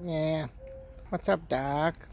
Yeah. What's up, Doc?